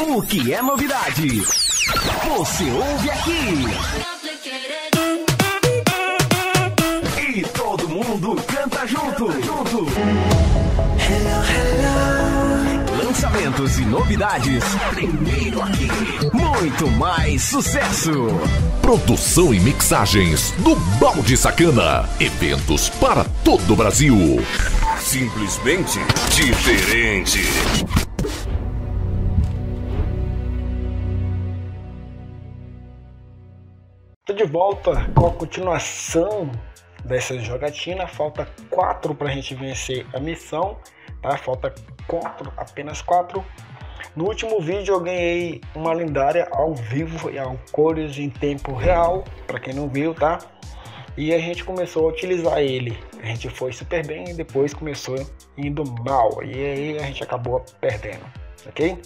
O que é novidade? Você ouve aqui. E todo mundo canta junto. junto. Lançamentos e novidades. Primeiro aqui. Muito mais sucesso. Produção e mixagens do Balde Sacana. Eventos para todo o Brasil. Simplesmente diferente. De volta com a continuação dessa jogatina. Falta quatro para a gente vencer a missão, tá? Falta quatro, apenas quatro. No último vídeo eu ganhei uma lendária ao vivo e ao cores em tempo real, para quem não viu, tá? E a gente começou a utilizar ele. A gente foi super bem e depois começou indo mal. E aí a gente acabou perdendo, ok?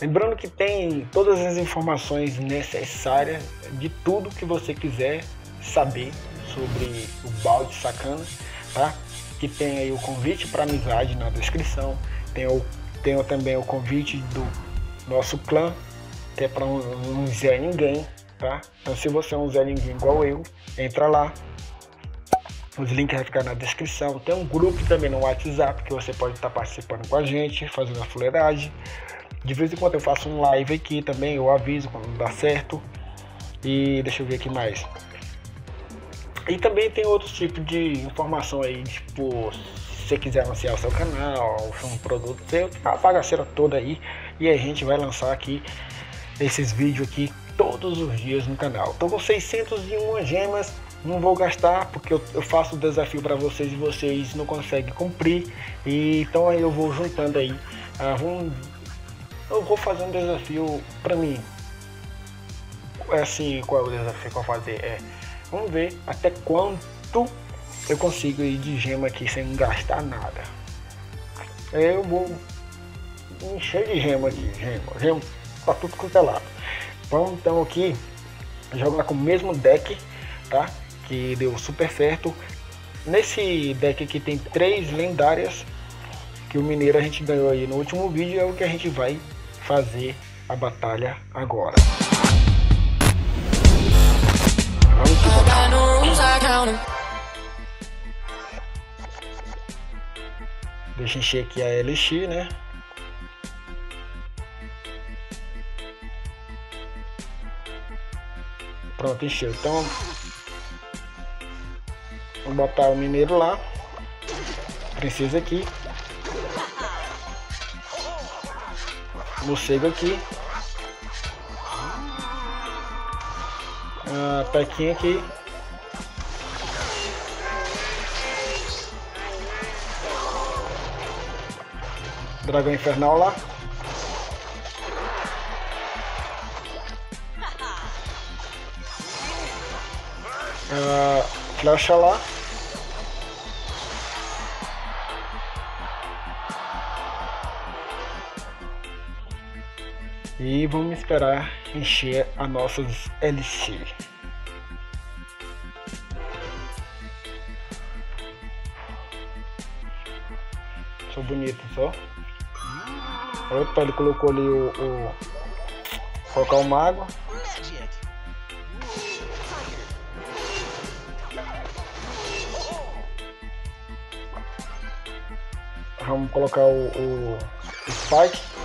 Lembrando que tem todas as informações necessárias de tudo que você quiser saber sobre o balde sacana, tá? Que tem aí o convite para amizade na descrição, tem, o, tem também o convite do nosso clã, que é para um, um Zé Ninguém, tá? Então se você é um Zé Ninguém igual eu, entra lá. Os links vão ficar na descrição. Tem um grupo também no WhatsApp que você pode estar participando com a gente, fazendo a fuleiragem. De vez em quando eu faço um live aqui também, eu aviso quando dá certo. E deixa eu ver aqui mais. E também tem outros tipos de informação aí, tipo, se você quiser anunciar o seu canal, um produto seu, a bagaceira toda aí. E a gente vai lançar aqui esses vídeos aqui todos os dias no canal. Tô com 601 gemas, não vou gastar porque eu, eu faço o desafio para vocês e vocês não conseguem cumprir. E, então aí eu vou juntando aí. Ah, vamos eu vou fazer um desafio para mim. É assim, qual é o desafio que eu vou fazer? É, vamos ver até quanto eu consigo ir de gema aqui sem gastar nada. Eu vou encher de gema aqui, gema, gema pra tudo quanto é. Vamos então aqui jogar com o mesmo deck, tá? Que deu super certo. Nesse deck aqui tem três lendárias que o mineiro a gente ganhou aí no último vídeo é o que a gente vai fazer a batalha agora. Vamos que vamos. Encher aqui a LX, né? Pronto, encheu. Então, vou botar o mineiro lá. Princesa aqui. Morcego aqui. A pequinha aqui. Dragão infernal lá. A flecha lá. E vamos esperar encher as nossas LC. Sou bonito só. Opa, ele colocou ali o. o colocar o mago. Vamos colocar o, o Spike.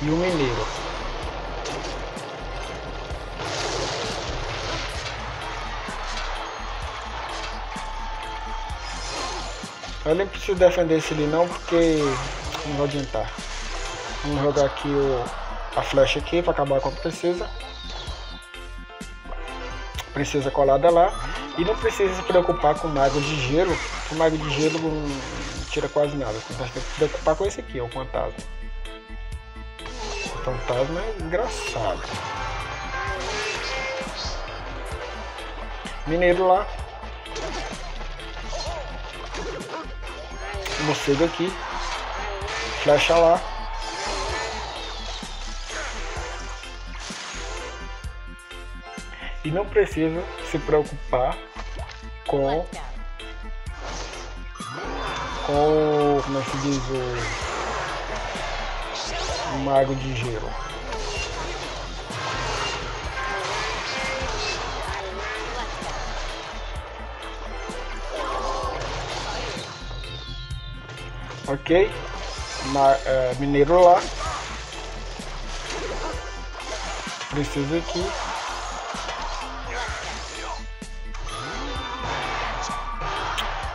E o Mineiro. Eu nem preciso defender esse ali não, porque não vai adiantar. Vamos jogar aqui o, a flecha aqui para acabar com a princesa. Princesa colada lá. E não precisa se preocupar com mago de gelo. O mago de gelo não tira quase nada. Você tem que se preocupar com esse aqui, o fantasma fantasma é engraçado. Mineiro lá. Morcego aqui. Flecha lá. E não precisa se preocupar com com, como é que se diz, o mago de gelo. Ok, Ma, é, mineiro lá. Preciso aqui.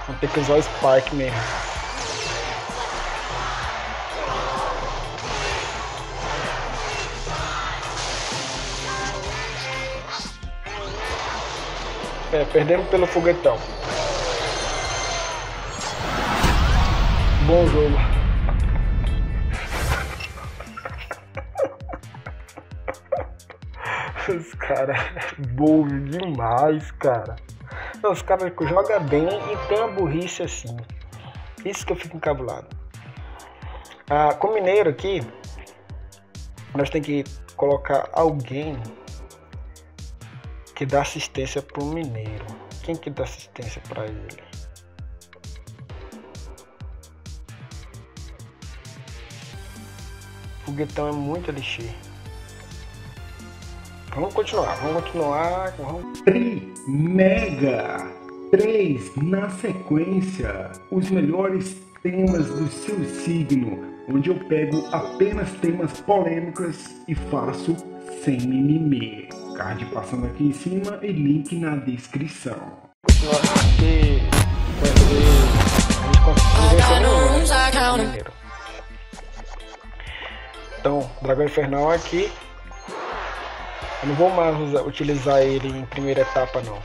Vou ter que usar o Spark mesmo. É, perdemos pelo foguetão. Bom jogo. Os caras bom demais, cara. Os caras jogam bem e tem uma burrice assim. Isso que eu fico encabulado. Ah, com o mineiro aqui, nós tem que colocar alguém que dá assistência pro mineiro. Quem que dá assistência para ele? Foguetão é muito lixê. Vamos continuar, vamos continuar. Vamos... Tri Mega 3 na sequência. Os melhores temas do seu signo, onde eu pego apenas temas polêmicos e faço sem mimimi. Card passando aqui em cima e link na descrição. Então, Dragão Infernal aqui. Eu não vou mais usar, utilizar ele em primeira etapa não.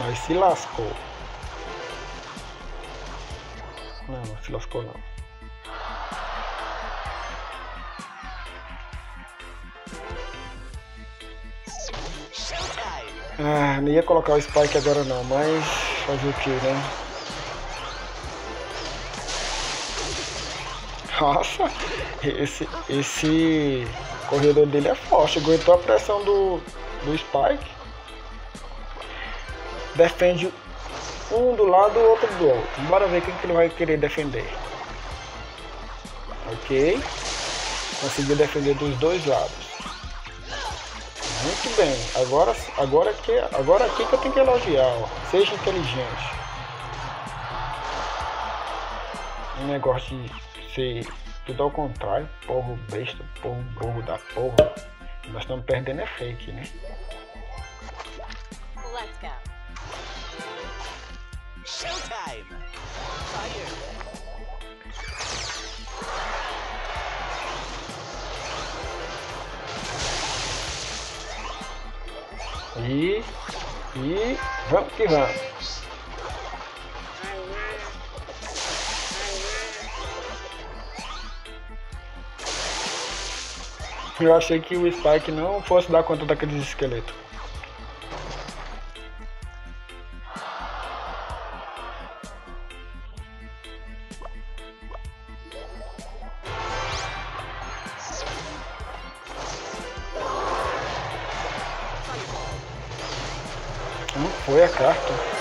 Mas se lascou. Se lascou não. Ah, não ia colocar o Spike agora não, mas fazer o que, né? Nossa, esse, esse corredor dele é forte, aguentou a pressão do, do Spike. Defende um do lado, o outro do outro. Bora ver quem que ele vai querer defender. Ok. Conseguiu defender dos dois lados. Muito bem. Agora, agora, que, agora aqui que eu tenho que elogiar. Ó. Seja inteligente. Um negócio de ser tudo ao contrário. Porro besta, porro burro da porra. Nós estamos perdendo é fake, né? Showtime! Fire! E, e vamos que vamos. Eu achei que o Spike não fosse dar conta daqueles esqueletos. Não foi a carta.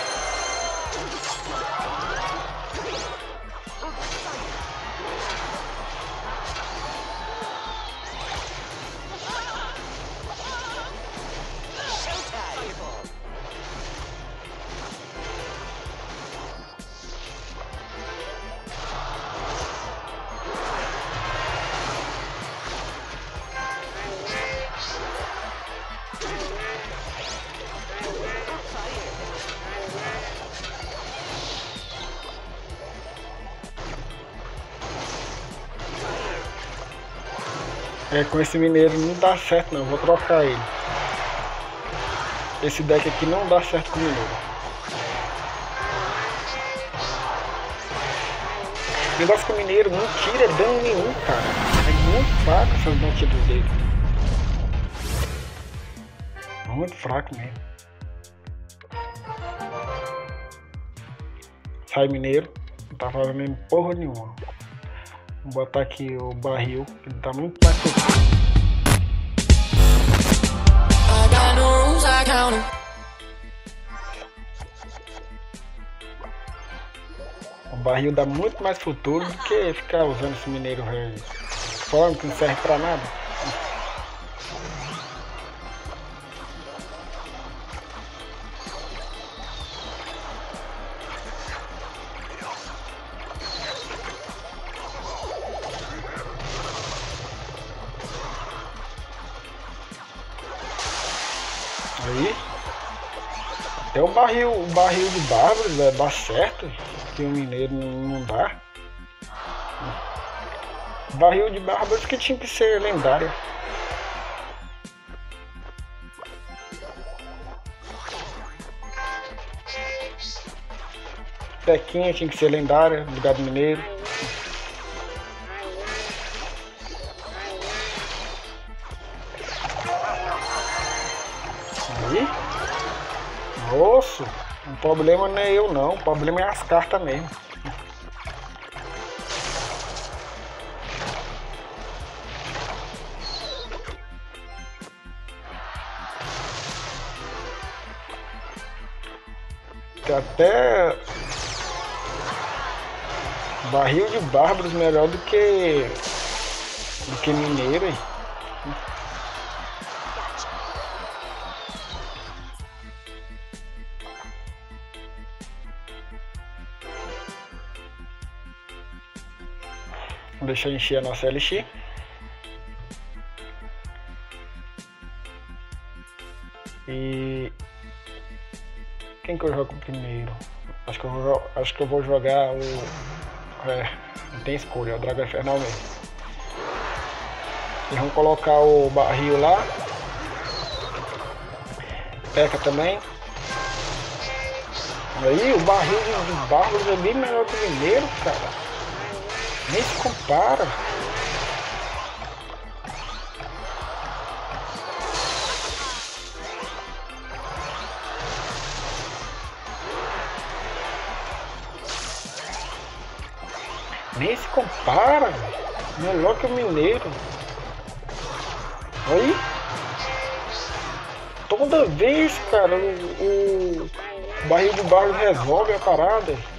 É, com esse mineiro não dá certo não, vou trocar ele. Esse deck aqui não dá certo com o mineiro. O negócio com o mineiro não tira dano nenhum, cara. É muito fraco essas batidas dele. Muito fraco mesmo. Sai mineiro, não tá fazendo porra nenhuma. Vou botar aqui o barril, que ele tá muito mais O barril dá muito mais futuro do que ficar usando esse mineiro velho. Fome que não serve pra nada. Barril, o barril de bárbaros vai dar certo. Que o mineiro não dá. Barril de bárbaros que tinha que ser lendário. Pequinha tinha que ser lendária, lugar do mineiro. O problema não é eu não, o problema é as cartas mesmo. Tem até barril de bárbaros melhor do que do que mineiro aí. Vou deixar encher a nossa LX. E quem que eu jogo primeiro? Acho que eu vou, acho que eu vou jogar o. É, não tem escolha, é o Dragão Infernal mesmo. E vamos colocar o barril lá. Peca também. Aí o barril de, de bárbaros é bem melhor que o mineiro, cara. Nem se compara. Nem se compara. Melhor que o mineiro. Aí. Toda vez, cara, o, o barril de barro resolve a parada.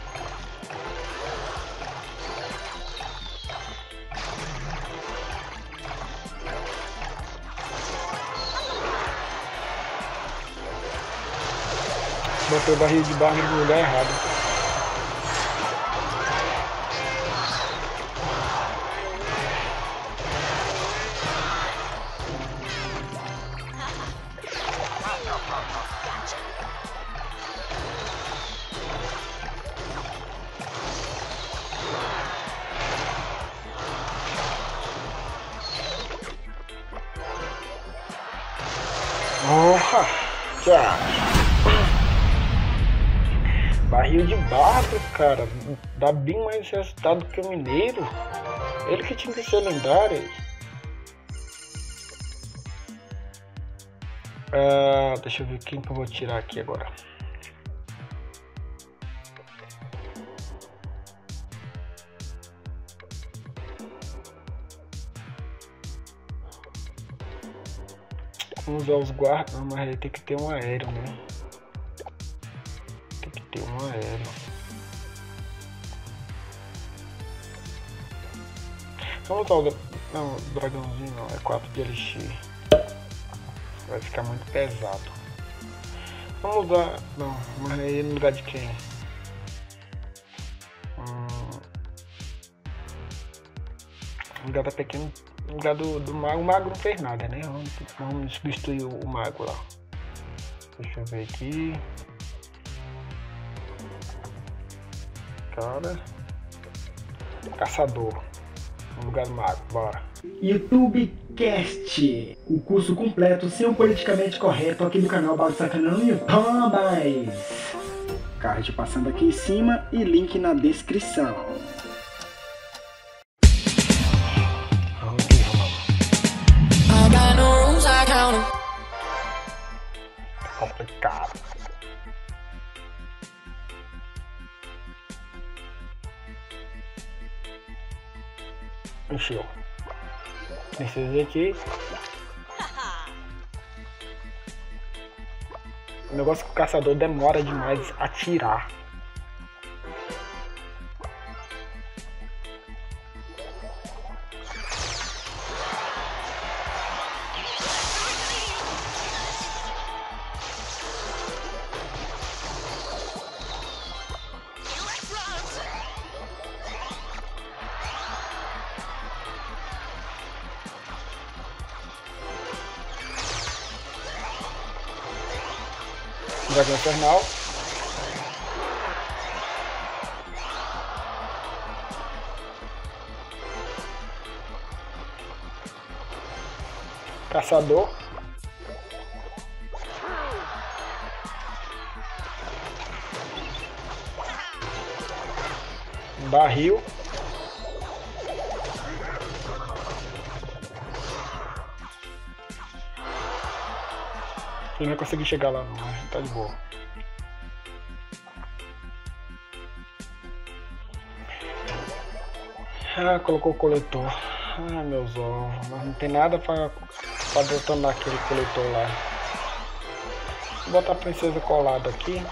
Botei o barril de barro no lugar errado. Porra! Tchau! De barro, cara, dá bem mais resultado que o mineiro. Ele que tinha que ser lendário. Ah, deixa eu ver quem que eu vou tirar aqui agora. Vamos usar os guardas, mas tem que ter um aéreo, né? Que ter um aéreo. Vamos usar o. Não, o dragãozinho não, é 4 de LX. Vai ficar muito pesado. Vamos usar. Não, mas aí no lugar de quem? Hum, no lugar da pequeno. No lugar do, do mago, o mago não fez nada, né? Vamos, vamos substituir o, o mago lá. Deixa eu ver aqui. Cara. Caçador. No lugar do mago, bora. YouTube Cast, o curso completo sem o politicamente correto aqui do canal Balde Sacana no YouTube. Card passando aqui em cima e link na descrição. Vamos que Encheu. Princesa aqui. O negócio é que o caçador demora demais a tirar. Dragão Infernal. Caçador. Barril. Eu não consegui chegar lá não, mas tá de boa. Ah, colocou o coletor. Ah, meus ovos. Mas não tem nada pra, pra detonar aquele coletor lá. Vou botar a princesa colada aqui.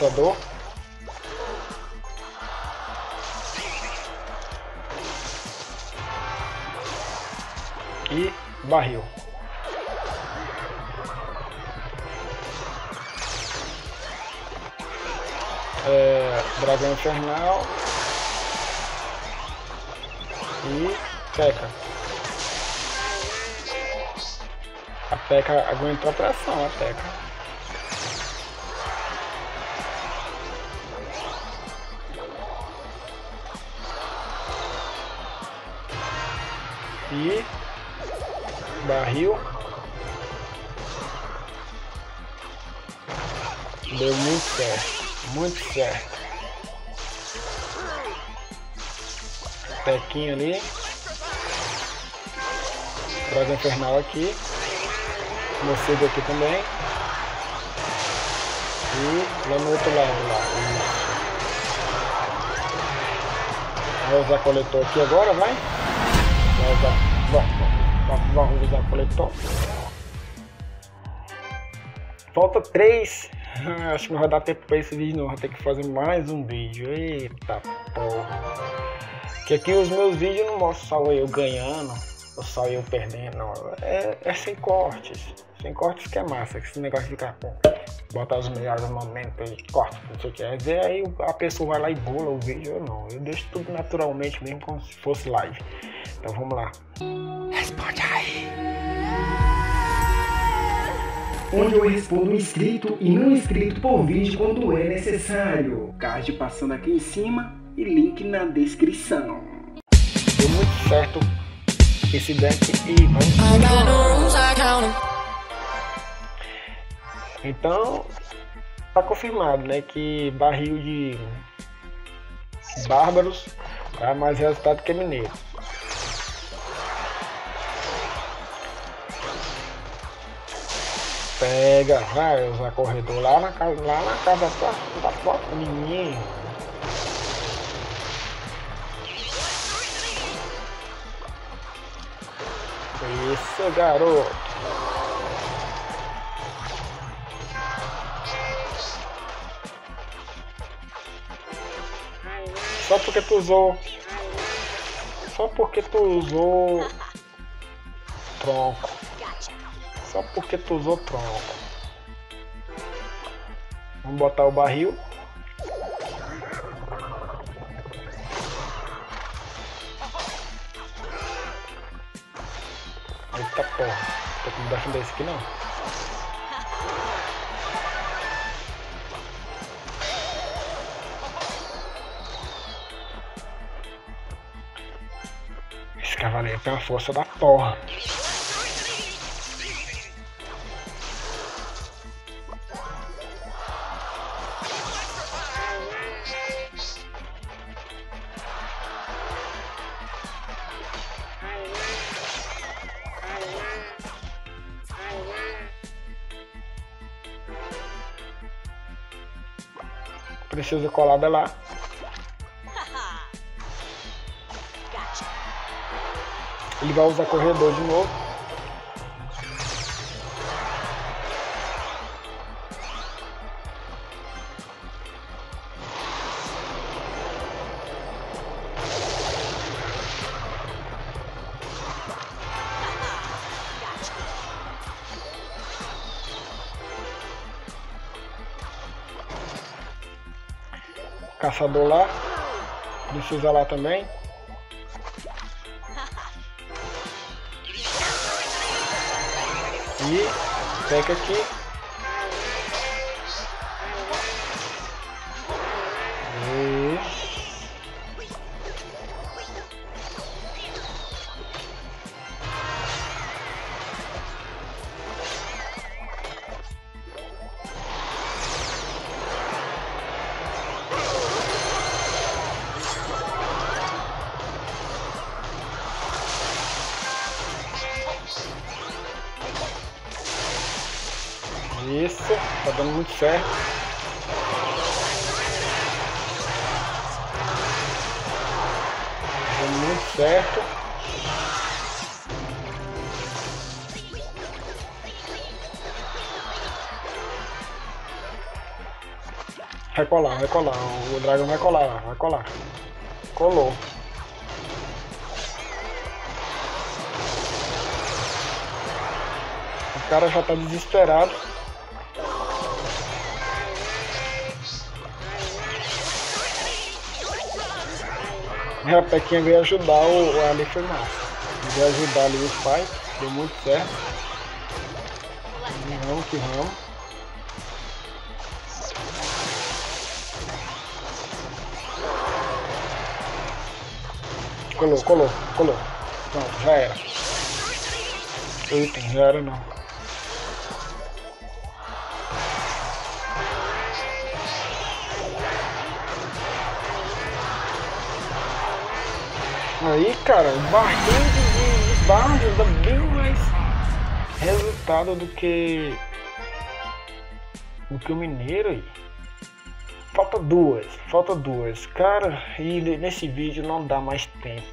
Caçador. E barril. É, dragão infernal. E peca. A peca aguentou a pressão, a peca. E barril. Deu muito certo, muito certo. Pequinho ali. Dragão infernal aqui. Morcego aqui também. E lá no outro lado lá. Isso. Vai usar coletor aqui agora, vai? Vai usar. Vamos, vamos usar coletor. Falta três. Acho que não vai dar tempo para esse vídeo não. Vou ter que fazer mais um vídeo. Eita porra. Que aqui os meus vídeos não mostram só eu ganhando ou só eu perdendo. Não. É, é sem cortes. Sem cortes que é massa. Esse negócio ficar pô, botar os melhores momentos e corta, não sei o que. Quer dizer, aí a pessoa vai lá e bula o vídeo. Eu não. Eu deixo tudo naturalmente mesmo como se fosse live. Então vamos lá. Responde aí. onde eu respondo inscrito e não inscrito por vídeo quando é necessário. Card passando aqui em cima e link na descrição. Deu muito certo esse deck e vamos Então, tá confirmado, né, que barril de bárbaros dá mais resultado que mineiro. Pega, vai usar corredor lá na casa, lá na casa da, da própria menina. Isso, garoto. Só porque tu usou. Só porque tu usou. Tronco. Só porque tu usou tronco. Vamos botar o barril. Eita porra. Tô com defender esse aqui não. Cavaleiro tem uma força da porra. Precisa colada lá. Ele vai usar corredor de novo. Caçador lá. Precisa lá também. E pega aqui. Muito certo. Tá dando muito certo. Vai colar, vai colar. O dragão vai colar, vai colar. Colou. O cara já tá desesperado. A Pequinha veio ajudar o, o ali foi massa. Veio ajudar ali os pais, deu muito certo. Vamos que vamos. Colou, colou, colou. Pronto, já era. Eita, já era não. Aí, cara, barrinho de, de barras dá bem mais resultado do que do que o mineiro aí. Falta duas, falta duas. Cara, e nesse vídeo não dá mais tempo.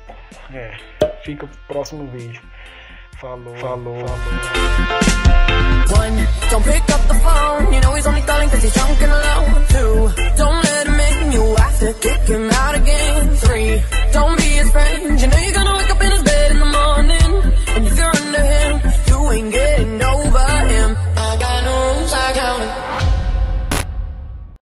É, fica pro próximo vídeo. Falou, falou, falou. One, you have to kick him out again. Three, don't be his friend. You know you're gonna wake up in his bed in the morning. And if you're under him, you ain't getting no